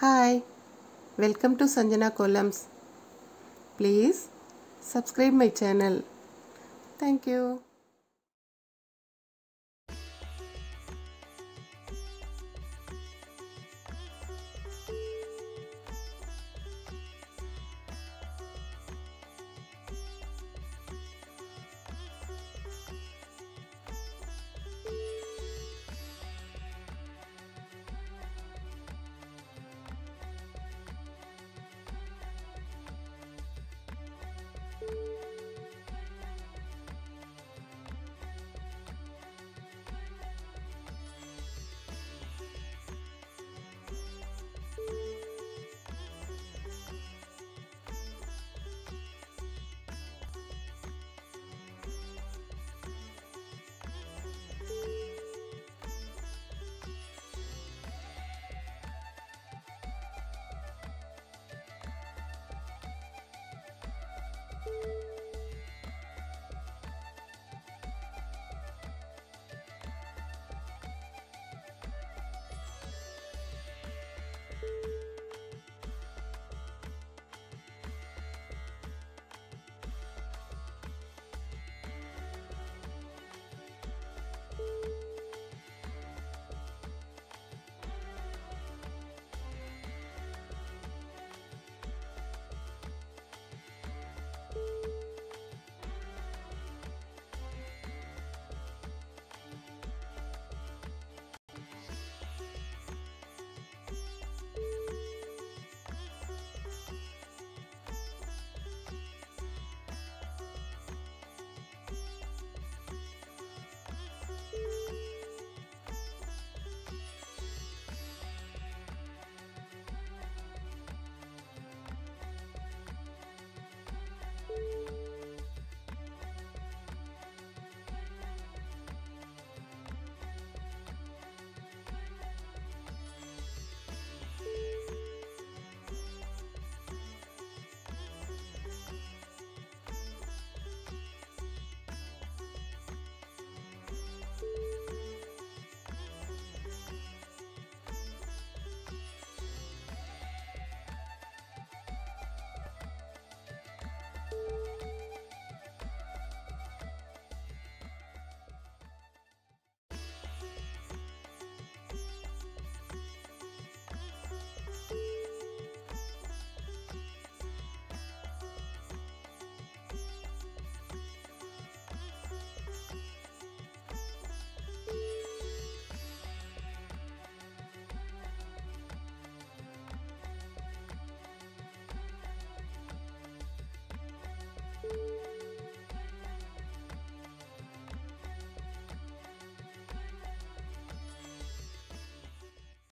Hi, welcome to Sanjana Columns. Please subscribe my channel. Thank you.